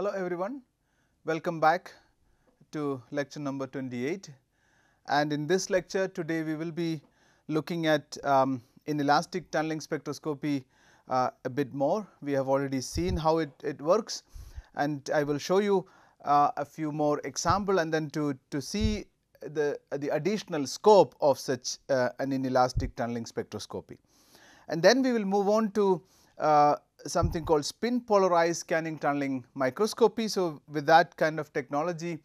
Hello everyone, welcome back to lecture number 28 and in this lecture today we will be looking at um, inelastic tunneling spectroscopy uh, a bit more. We have already seen how it, it works and I will show you uh, a few more example and then to, to see the, the additional scope of such uh, an inelastic tunneling spectroscopy. And then we will move on to something called spin polarized scanning tunneling microscopy. So, with that kind of technology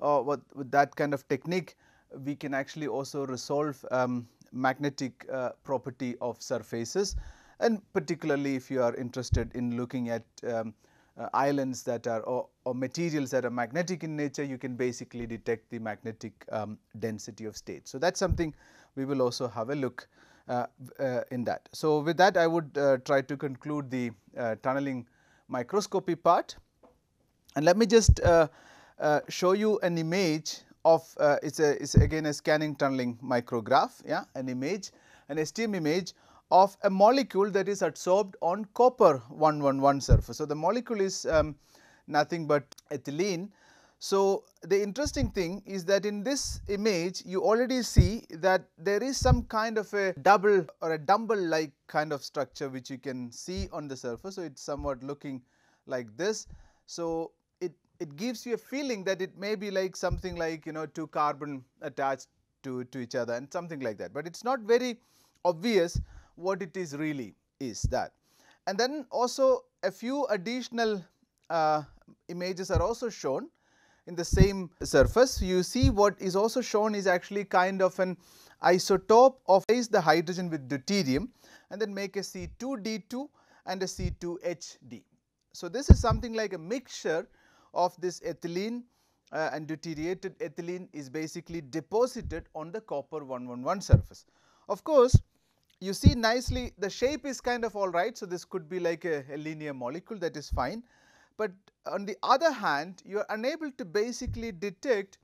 or uh, with, with, that kind of technique we can actually also resolve um, magnetic uh, property of surfaces and particularly if you are interested in looking at um, uh, islands that are or, or, materials that are magnetic in nature you can basically detect the magnetic um, density of state. So, that is something we will also have a look uh, uh, in that. So, with that I would uh, try to conclude the uh, tunneling microscopy part and let me just uh, show you an image of it is a it is again a scanning tunneling micrograph yeah an image an STM image of a molecule that is adsorbed on copper 111 surface. So, the molecule is um, nothing but ethylene. So, the interesting thing is that in this image you already see that there is some kind of a double or a dumbbell like kind of structure which you can see on the surface. So, it is somewhat looking like this. So, it, it gives you a feeling that it may be like something like you know two carbon attached to, to each other and something like that, but it is not very obvious what it is really is that. And then also a few additional uh, images are also shown in the same surface. You see what is also shown is actually kind of an isotope of the hydrogen with deuterium and then make a C2D2 and a C2HD. So, this is something like a mixture of this ethylene uh, and deuteriated ethylene is basically deposited on the copper 111 surface. Of course, you see nicely the shape is kind of alright. So, this could be like a, a, linear molecule that is fine, but on the other hand you are unable to basically detect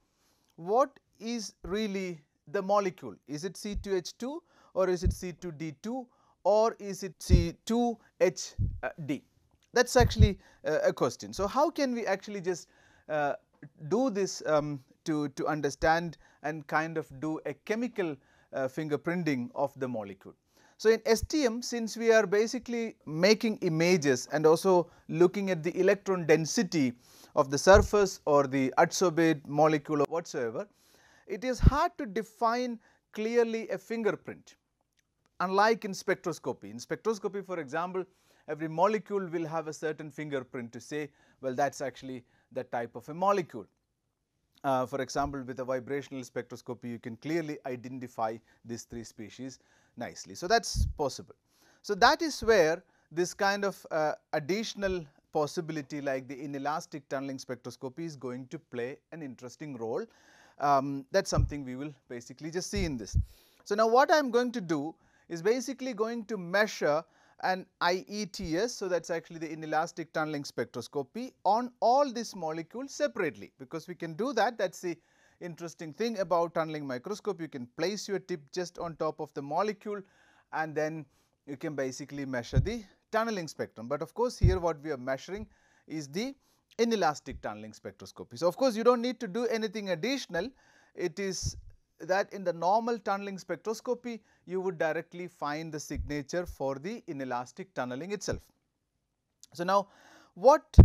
what is really the molecule. Is it C2H2 or is it C2D2 or is it C2HD? That is actually uh, a question. So, how can we actually just uh, do this um, to, to understand and kind of do a chemical uh, fingerprinting of the molecule. So, in STM since we are basically making images and also looking at the electron density of the surface or the adsorbate molecule or whatsoever, it is hard to define clearly a fingerprint unlike in spectroscopy. In spectroscopy for example, every molecule will have a certain fingerprint to say well that is actually that type of a molecule. Uh, for example, with a vibrational spectroscopy you can clearly identify these three species nicely. So, that is possible. So, that is where this kind of uh, additional possibility like the inelastic tunneling spectroscopy is going to play an interesting role. Um, that is something we will basically just see in this. So, now what I am going to do is basically going to measure an IETS. So, that is actually the inelastic tunneling spectroscopy on all these molecules separately because we can do that that is the interesting thing about tunneling microscope you can place your tip just on top of the molecule and then you can basically measure the tunneling spectrum. But of course, here what we are measuring is the inelastic tunneling spectroscopy. So, of course, you do not need to do anything additional it is that in the normal tunneling spectroscopy you would directly find the signature for the inelastic tunneling itself. So, now what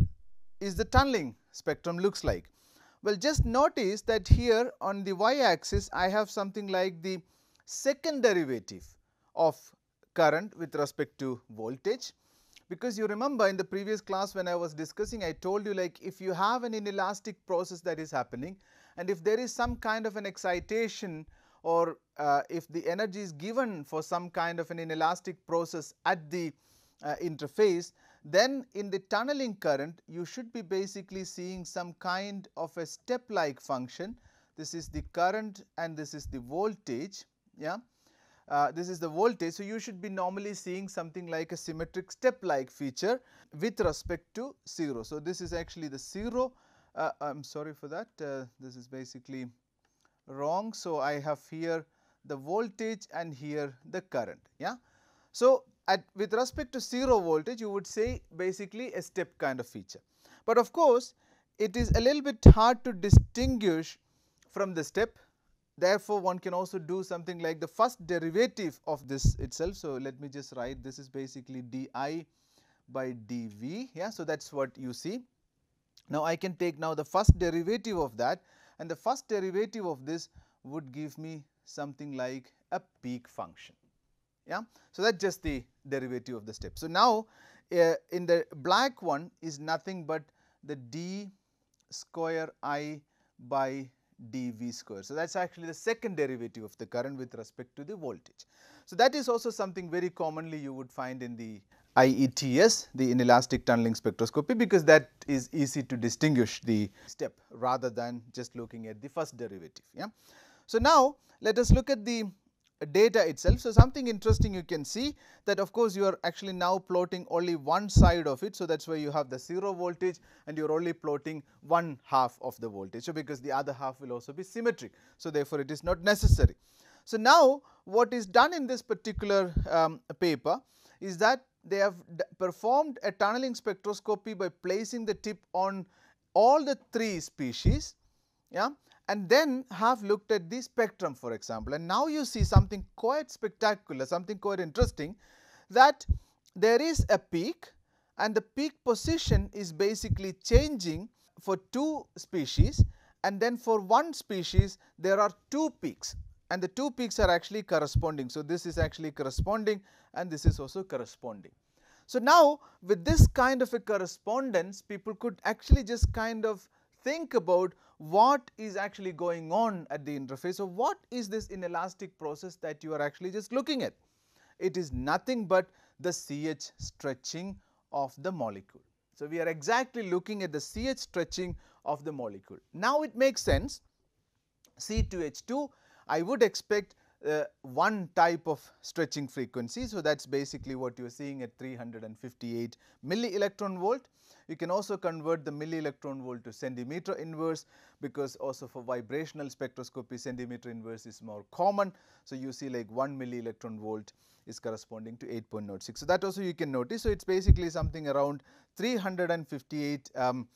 is the tunneling spectrum looks like? Well, just notice that here on the y axis I have something like the second derivative of current with respect to voltage. Because you remember in the previous class when I was discussing I told you like if you have an inelastic process that is happening and if there is some kind of an excitation or uh, if the energy is given for some kind of an inelastic process at the uh, interface then in the tunneling current you should be basically seeing some kind of a step like function. This is the current and this is the voltage. Yeah. Uh, this is the voltage. So, you should be normally seeing something like a symmetric step like feature with respect to 0. So, this is actually the 0. Uh, I am sorry for that. Uh, this is basically wrong. So, I have here the voltage and here the current. Yeah. So, at with respect to 0 voltage you would say basically a step kind of feature. But of course, it is a little bit hard to distinguish from the step. Therefore, one can also do something like the first derivative of this itself. So, let me just write this is basically d i by d v. Yeah. So, that is what you see. Now, I can take now the first derivative of that and the first derivative of this would give me something like a peak function. Yeah. So, that is just the derivative of the step. So, now uh, in the black one is nothing but the d square i by dV square. So, that is actually the second derivative of the current with respect to the voltage. So, that is also something very commonly you would find in the IETS, the inelastic tunneling spectroscopy because that is easy to distinguish the step rather than just looking at the first derivative. Yeah. So, now let us look at the data itself. So, something interesting you can see that of course, you are actually now plotting only one side of it. So, that is why you have the 0 voltage and you are only plotting one half of the voltage. So, because the other half will also be symmetric. So, therefore, it is not necessary. So, now what is done in this particular um, paper is that they have performed a tunneling spectroscopy by placing the tip on all the three species yeah, and then have looked at the spectrum for example. And now you see something quite spectacular, something quite interesting that there is a peak and the peak position is basically changing for two species and then for one species there are two peaks and the two peaks are actually corresponding. So, this is actually corresponding and this is also corresponding. So, now with this kind of a correspondence people could actually just kind of think about what is actually going on at the interface. So, what is this inelastic process that you are actually just looking at? It is nothing but the CH stretching of the molecule. So, we are exactly looking at the CH stretching of the molecule. Now, it makes sense C2H2 I would expect uh, one type of stretching frequency. So, that is basically what you are seeing at 358 milli electron volt. You can also convert the milli electron volt to centimeter inverse because also for vibrational spectroscopy centimeter inverse is more common. So, you see like 1 milli electron volt is corresponding to 8.06. So, that also you can notice. So, it is basically something around 358 um,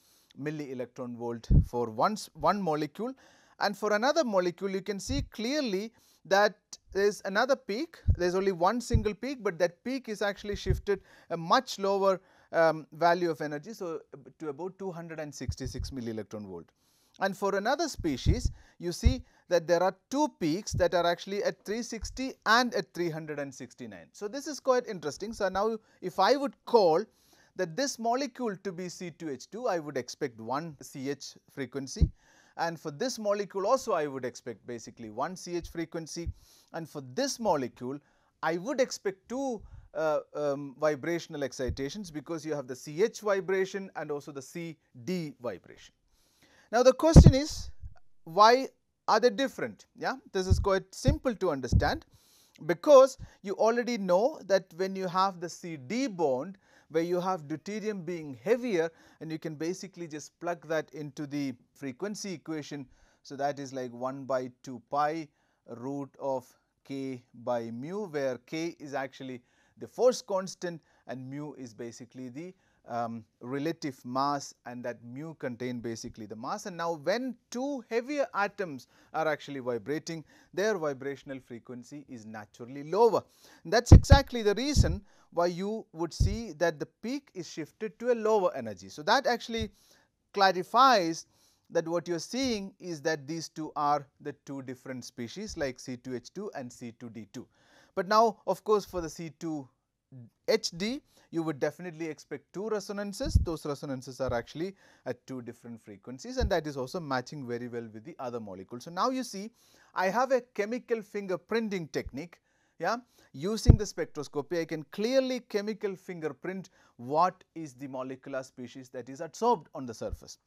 milli electron volt for one, one molecule and for another molecule you can see clearly that there is another peak, there is only one single peak, but that peak is actually shifted a much lower um, value of energy. So, to about 266 milli electron volt. And for another species you see that there are two peaks that are actually at 360 and at 369. So, this is quite interesting. So, now if I would call that this molecule to be C2H2 I would expect one CH frequency and for this molecule also I would expect basically one CH frequency and for this molecule I would expect two uh, um, vibrational excitations because you have the CH vibration and also the CD vibration. Now, the question is why are they different? Yeah, this is quite simple to understand because you already know that when you have the CD bond where you have deuterium being heavier and you can basically just plug that into the frequency equation. So, that is like 1 by 2 pi root of k by mu where k is actually the force constant and mu is basically the um, relative mass and that mu contain basically the mass and now when two heavier atoms are actually vibrating their vibrational frequency is naturally lower. That is exactly the reason why you would see that the peak is shifted to a lower energy. So, that actually clarifies that what you are seeing is that these two are the two different species like C2H2 and C2D2. But now of course, for the C2HD you would definitely expect two resonances, those resonances are actually at two different frequencies and that is also matching very well with the other molecule. So, now you see I have a chemical fingerprinting technique yeah using the spectroscopy I can clearly chemical fingerprint what is the molecular species that is adsorbed on the surface.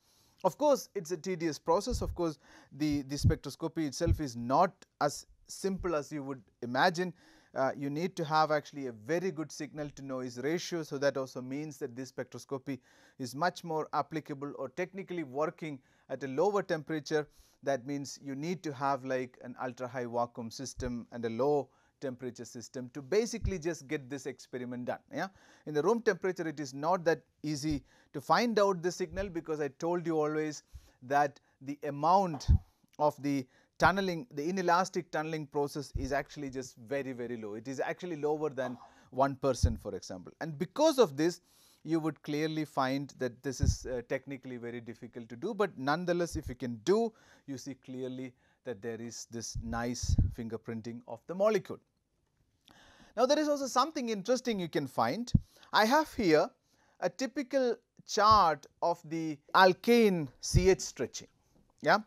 Of course, it is a tedious process of course, the, the spectroscopy itself is not as simple as you would imagine. Uh, you need to have actually a very good signal to noise ratio. So, that also means that this spectroscopy is much more applicable or technically working at a lower temperature. That means you need to have like an ultra high vacuum system and a low temperature system to basically just get this experiment done. Yeah? In the room temperature it is not that easy to find out the signal because I told you always that the amount of the tunneling the inelastic tunneling process is actually just very very low. It is actually lower than 1 percent for example. And because of this you would clearly find that this is uh, technically very difficult to do, but nonetheless if you can do you see clearly that there is this nice fingerprinting of the molecule. Now, there is also something interesting you can find. I have here a typical chart of the alkane CH stretching. Yeah.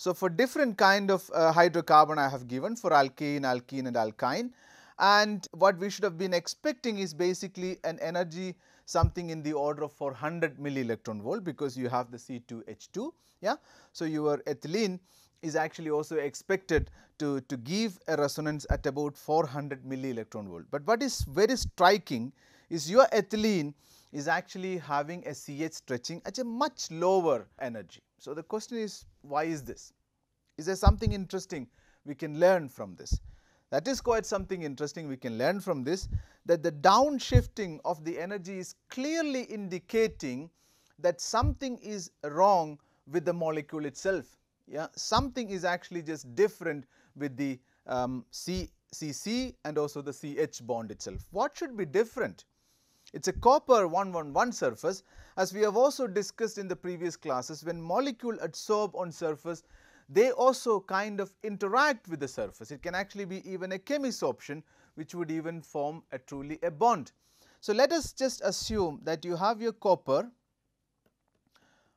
So, for different kind of uh, hydrocarbon I have given for alkane, alkene and alkyne and what we should have been expecting is basically an energy something in the order of 400 milli electron volt because you have the C2H2. Yeah. So, your ethylene is actually also expected to, to give a resonance at about 400 milli electron volt. But what is very striking is your ethylene is actually having a CH stretching at a much lower energy. So, the question is why is this? Is there something interesting we can learn from this? That is quite something interesting we can learn from this that the downshifting of the energy is clearly indicating that something is wrong with the molecule itself. Yeah, something is actually just different with the um, C, and also the CH bond itself. What should be different? It is a copper 111 surface as we have also discussed in the previous classes when molecule adsorb on surface they also kind of interact with the surface. It can actually be even a chemisorption which would even form a truly a bond. So, let us just assume that you have your copper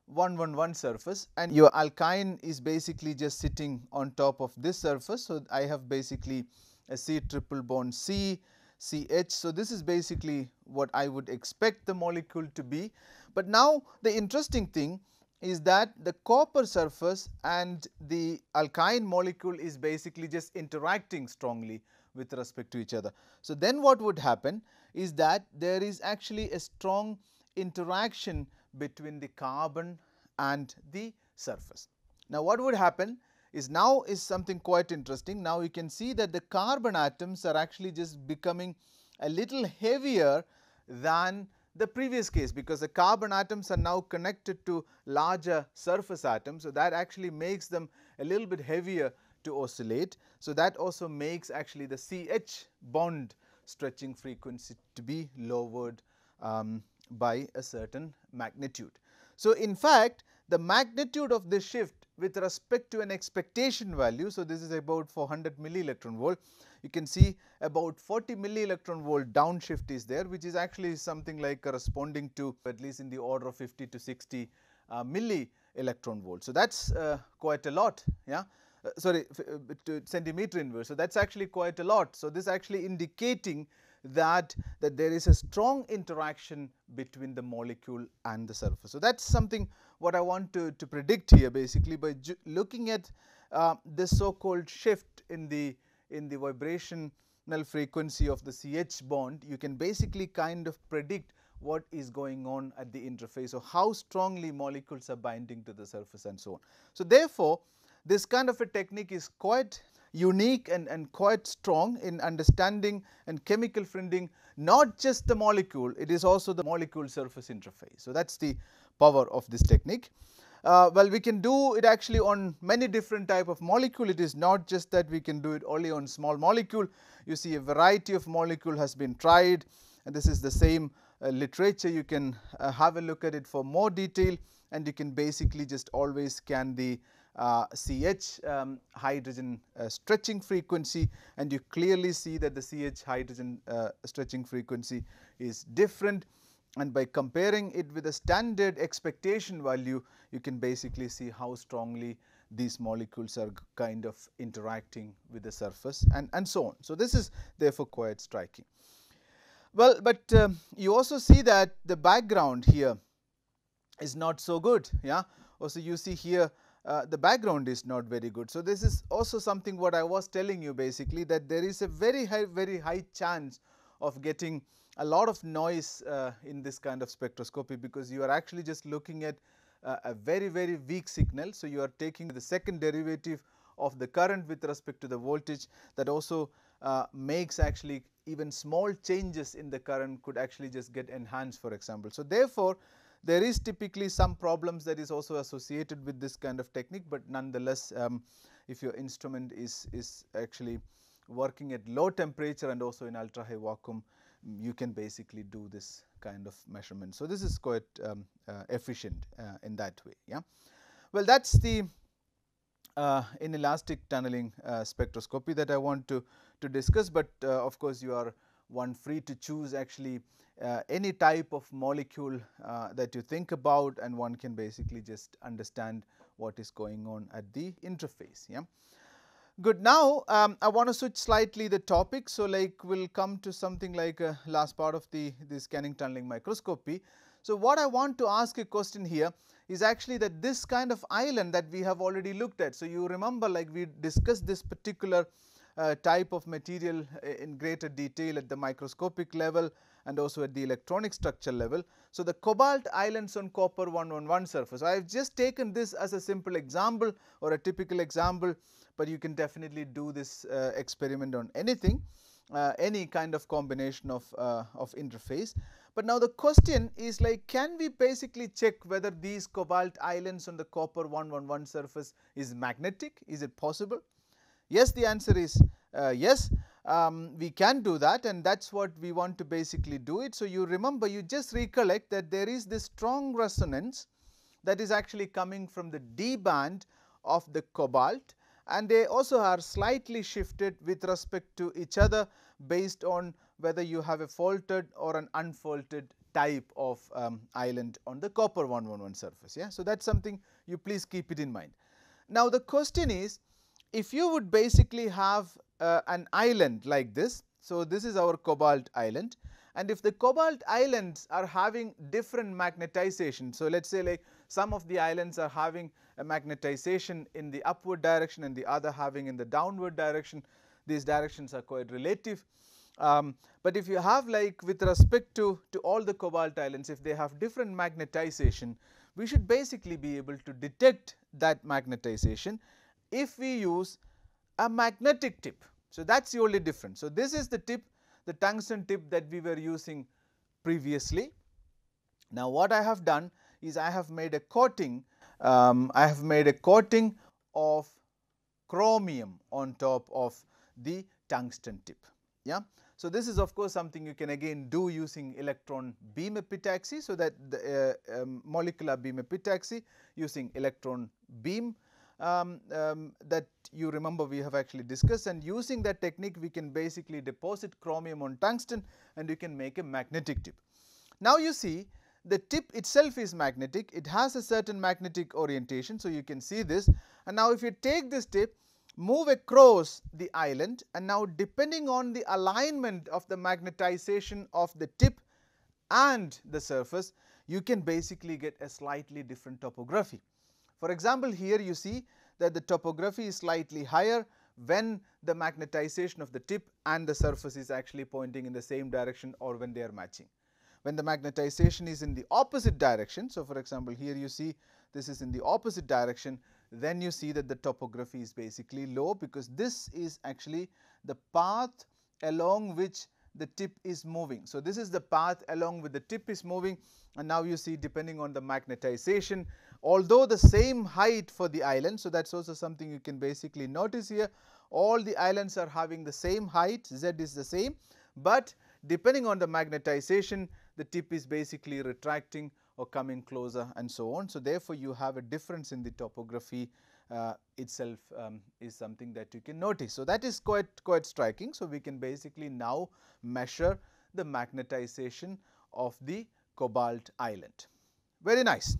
111 surface and your alkyne is basically just sitting on top of this surface. So, I have basically a C triple bond C, CH. So, this is basically what I would expect the molecule to be. But now the interesting thing is that the copper surface and the alkyne molecule is basically just interacting strongly with respect to each other. So, then what would happen is that there is actually a strong interaction between the carbon and the surface. Now, what would happen is now is something quite interesting. Now, you can see that the carbon atoms are actually just becoming a little heavier than the previous case because the carbon atoms are now connected to larger surface atoms. So, that actually makes them a little bit heavier to oscillate. So, that also makes actually the CH bond stretching frequency to be lowered um, by a certain magnitude. So, in fact, the magnitude of this shift with respect to an expectation value. So, this is about 400 milli electron volt you can see about 40 milli electron volt downshift is there which is actually something like corresponding to at least in the order of 50 to 60 uh, milli electron volt. So, that is uh, quite a lot yeah uh, sorry uh, to centimeter inverse. So, that is actually quite a lot. So, this actually indicating that that there is a strong interaction between the molecule and the surface. So, that is something what I want to, to predict here basically by looking at uh, this so called shift in the in the vibrational frequency of the CH bond, you can basically kind of predict what is going on at the interface or how strongly molecules are binding to the surface and so on. So, therefore, this kind of a technique is quite unique and, and quite strong in understanding and chemical fingerprinting not just the molecule, it is also the molecule surface interface. So, that is the power of this technique. Uh, well, we can do it actually on many different type of molecule. It is not just that we can do it only on small molecule. You see a variety of molecule has been tried and this is the same uh, literature. You can uh, have a look at it for more detail and you can basically just always scan the CH um, hydrogen uh, stretching frequency and you clearly see that the CH hydrogen uh, stretching frequency is different and by comparing it with a standard expectation value you can basically see how strongly these molecules are kind of interacting with the surface and, and so on. So, this is therefore quite striking. Well, but um, you also see that the background here is not so good. Yeah. Also, you see here uh, the background is not very good. So, this is also something what I was telling you basically that there is a very high very high chance of getting a lot of noise uh, in this kind of spectroscopy because you are actually just looking at uh, a very very weak signal. So, you are taking the second derivative of the current with respect to the voltage that also uh, makes actually even small changes in the current could actually just get enhanced for example. So, therefore, there is typically some problems that is also associated with this kind of technique, but nonetheless um, if your instrument is, is actually working at low temperature and also in ultra high vacuum you can basically do this kind of measurement. So, this is quite um, uh, efficient uh, in that way. Yeah. Well, that is the uh, inelastic tunneling uh, spectroscopy that I want to, to discuss, but uh, of course, you are one free to choose actually uh, any type of molecule that you think about and one can basically just understand what is going on at the interface. Yeah. Good. Now, um, I want to switch slightly the topic. So, like we will come to something like uh, last part of the, the scanning tunneling microscopy. So, what I want to ask a question here is actually that this kind of island that we have already looked at. So, you remember like we discussed this particular uh, type of material uh, in greater detail at the microscopic level and also at the electronic structure level. So, the cobalt islands on copper 111 surface. I have just taken this as a simple example or a typical example, but you can definitely do this uh, experiment on anything. Uh, any kind of combination of, uh, of interface. But now the question is like can we basically check whether these cobalt islands on the copper 111 surface is magnetic, is it possible? Yes, the answer is uh, yes, um, we can do that and that is what we want to basically do it. So, you remember you just recollect that there is this strong resonance that is actually coming from the D band of the cobalt and they also are slightly shifted with respect to each other based on whether you have a faulted or an unfaulted type of um, island on the copper 111 surface. Yeah? So, that is something you please keep it in mind. Now, the question is if you would basically have uh, an island like this. So, this is our cobalt island and if the cobalt islands are having different magnetization. So, let us say like some of the islands are having a magnetization in the upward direction and the other having in the downward direction. These directions are quite relative. Um, but if you have like with respect to, to all the cobalt islands, if they have different magnetization, we should basically be able to detect that magnetization if we use a magnetic tip. So, that is the only difference. So, this is the tip the tungsten tip that we were using previously. Now, what I have done is I have made a coating, um, I have made a coating of chromium on top of the tungsten tip. Yeah. So, this is of course something you can again do using electron beam epitaxy. So, that the uh, um, molecular beam epitaxy using electron beam um, um, that you remember we have actually discussed and using that technique we can basically deposit chromium on tungsten and you can make a magnetic tip. Now, you see the tip itself is magnetic, it has a certain magnetic orientation. So, you can see this and now if you take this tip move across the island and now depending on the alignment of the magnetization of the tip and the surface you can basically get a slightly different topography. For example, here you see that the topography is slightly higher when the magnetization of the tip and the surface is actually pointing in the same direction or when they are matching. When the magnetization is in the opposite direction, so for example, here you see this is in the opposite direction, then you see that the topography is basically low because this is actually the path along which the tip is moving. So, this is the path along with the tip is moving and now you see depending on the magnetization although the same height for the island. So, that is also something you can basically notice here all the islands are having the same height z is the same, but depending on the magnetization the tip is basically retracting or coming closer and so on. So, therefore, you have a difference in the topography uh, itself um, is something that you can notice. So, that is quite quite striking. So, we can basically now measure the magnetization of the cobalt island. Very nice.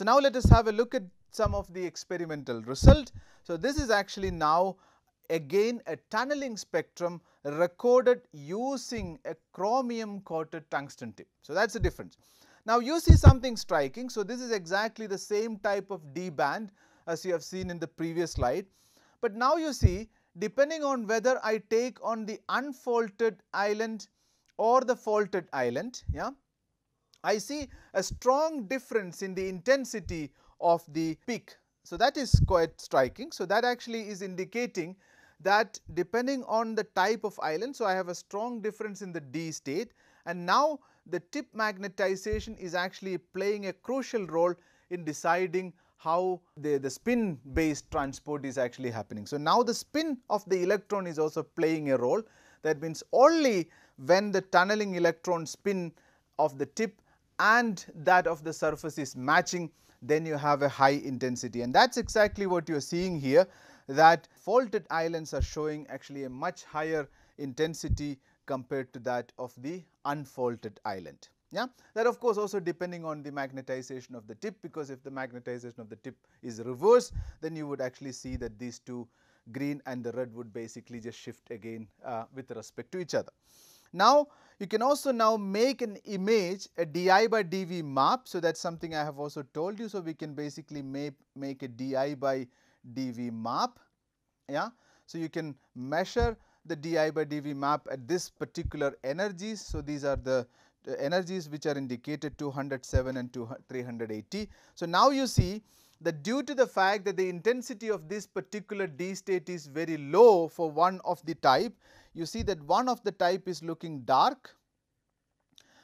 So, now let us have a look at some of the experimental result. So, this is actually now again a tunneling spectrum recorded using a chromium coated tungsten tip. So, that is the difference. Now, you see something striking. So, this is exactly the same type of D band as you have seen in the previous slide. But now you see depending on whether I take on the unfaulted island or the faulted island, yeah, I see a strong difference in the intensity of the peak So, that is quite striking. So, that actually is indicating that depending on the type of island. So, I have a strong difference in the D state and now the tip magnetization is actually playing a crucial role in deciding how the, the spin based transport is actually happening. So, now the spin of the electron is also playing a role that means only when the tunneling electron spin of the tip and that of the surface is matching then you have a high intensity and that is exactly what you are seeing here that faulted islands are showing actually a much higher intensity compared to that of the unfaulted island. Yeah. That of course, also depending on the magnetization of the tip because if the magnetization of the tip is reverse then you would actually see that these two green and the red would basically just shift again uh, with respect to each other. Now, you can also now make an image a di by dv map. So, that is something I have also told you. So, we can basically make, make a di by dv map. Yeah. So, you can measure the di by dv map at this particular energies. So, these are the energies which are indicated 207 and 380. So, now you see that due to the fact that the intensity of this particular D state is very low for one of the type, you see that one of the type is looking dark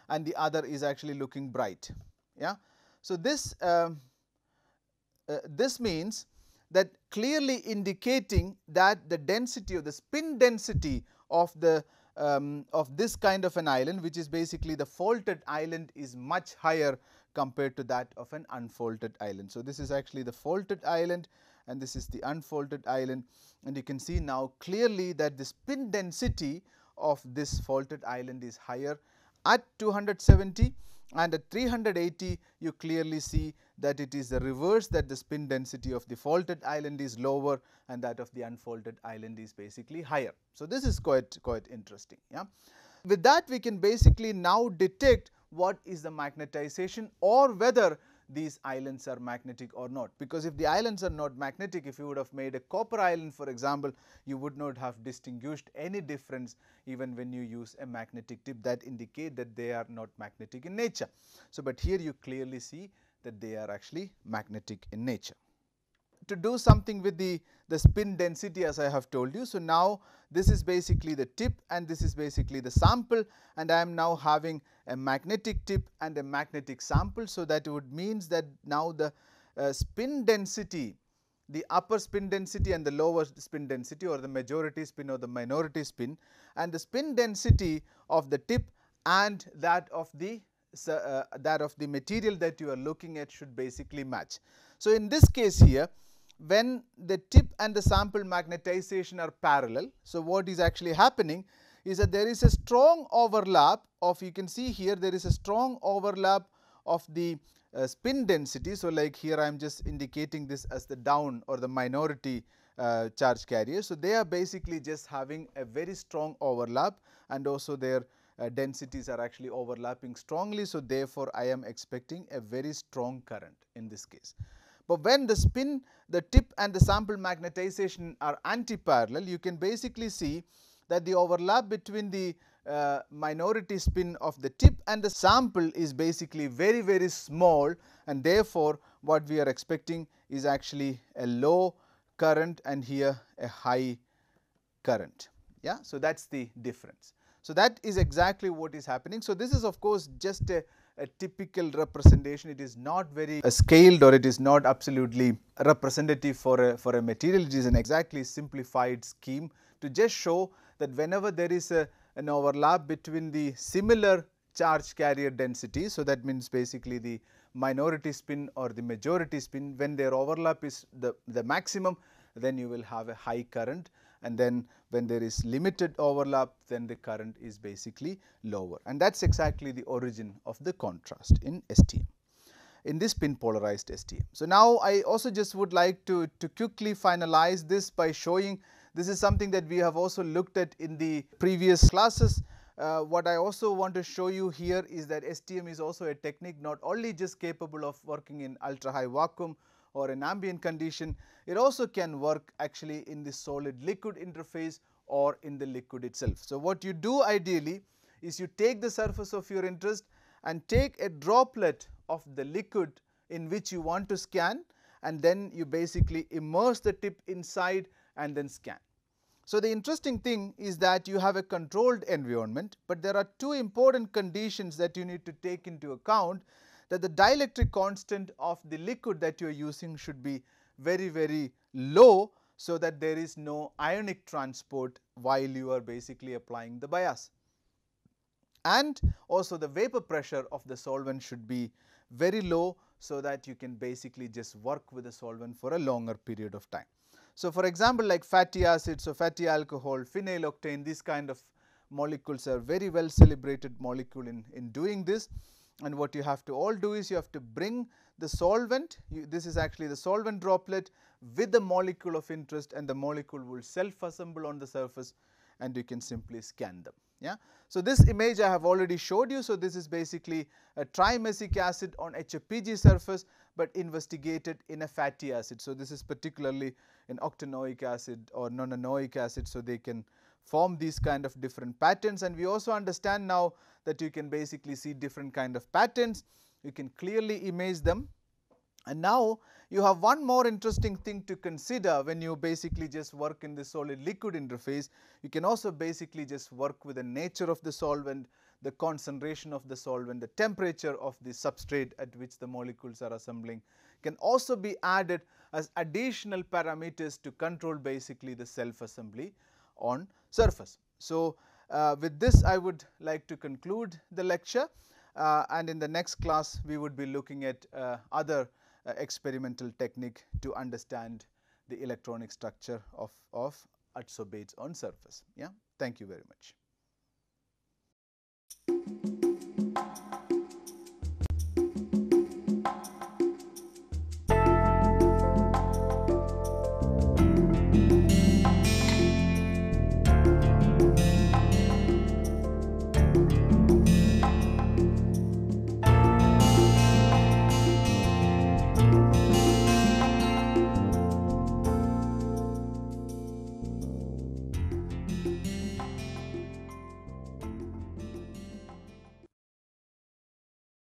and the other is actually looking bright. Yeah. So, this um, uh, this means that clearly indicating that the density of the spin density of the um, of this kind of an island which is basically the faulted island is much higher compared to that of an unfaulted island. So, this is actually the faulted island and this is the unfaulted island and you can see now clearly that the spin density of this faulted island is higher at 270 and at 380 you clearly see that it is the reverse that the spin density of the faulted island is lower and that of the unfaulted island is basically higher. So, this is quite quite interesting. Yeah. With that we can basically now detect what is the magnetization or whether these islands are magnetic or not. Because if the islands are not magnetic, if you would have made a copper island for example, you would not have distinguished any difference even when you use a magnetic tip that indicate that they are not magnetic in nature. So, but here you clearly see that they are actually magnetic in nature. To do something with the, the spin density as I have told you. So, now this is basically the tip and this is basically the sample and I am now having a magnetic tip and a magnetic sample. So, that would means that now the uh, spin density the upper spin density and the lower spin density or the majority spin or the minority spin and the spin density of the tip and that of the uh, that of the material that you are looking at should basically match. So, in this case here when the tip and the sample magnetization are parallel. So, what is actually happening is that there is a strong overlap of you can see here there is a strong overlap of the uh, spin density. So, like here I am just indicating this as the down or the minority uh, charge carrier. So, they are basically just having a very strong overlap and also their uh, densities are actually overlapping strongly. So, therefore, I am expecting a very strong current in this case. But when the spin, the tip and the sample magnetization are anti-parallel, you can basically see that the overlap between the uh, minority spin of the tip and the sample is basically very very small and therefore, what we are expecting is actually a low current and here a high current. Yeah? So, that is the difference. So, that is exactly what is happening. So, this is of course, just a a typical representation. It is not very uh, scaled or it is not absolutely representative for a, for a material. It is an exactly simplified scheme to just show that whenever there is a, an overlap between the similar charge carrier density. So, that means basically the minority spin or the majority spin when their overlap is the, the maximum then you will have a high current and then when there is limited overlap then the current is basically lower and that is exactly the origin of the contrast in STM in this spin polarized STM. So, now I also just would like to, to quickly finalize this by showing this is something that we have also looked at in the previous classes. Uh, what I also want to show you here is that STM is also a technique not only just capable of working in ultra high vacuum or an ambient condition, it also can work actually in the solid liquid interface or in the liquid itself. So, what you do ideally is you take the surface of your interest and take a droplet of the liquid in which you want to scan and then you basically immerse the tip inside and then scan. So, the interesting thing is that you have a controlled environment, but there are two important conditions that you need to take into account that the dielectric constant of the liquid that you are using should be very very low. So, that there is no ionic transport while you are basically applying the bias and also the vapor pressure of the solvent should be very low. So, that you can basically just work with the solvent for a longer period of time. So, for example, like fatty acids so fatty alcohol, phenyl octane these kind of molecules are very well celebrated molecule in, in doing this and what you have to all do is you have to bring the solvent you, this is actually the solvent droplet with the molecule of interest and the molecule will self assemble on the surface and you can simply scan them. Yeah. So, this image I have already showed you. So, this is basically a trimesic acid on HOPG surface, but investigated in a fatty acid. So, this is particularly in octanoic acid or nonanoic acid. So, they can form these kind of different patterns and we also understand now that you can basically see different kind of patterns. You can clearly image them and now you have one more interesting thing to consider when you basically just work in the solid liquid interface. You can also basically just work with the nature of the solvent, the concentration of the solvent, the temperature of the substrate at which the molecules are assembling can also be added as additional parameters to control basically the self assembly on surface. So, uh, with this I would like to conclude the lecture uh, and in the next class we would be looking at uh, other experimental technique to understand the electronic structure of, of adsorbate on surface. Yeah. Thank you very much.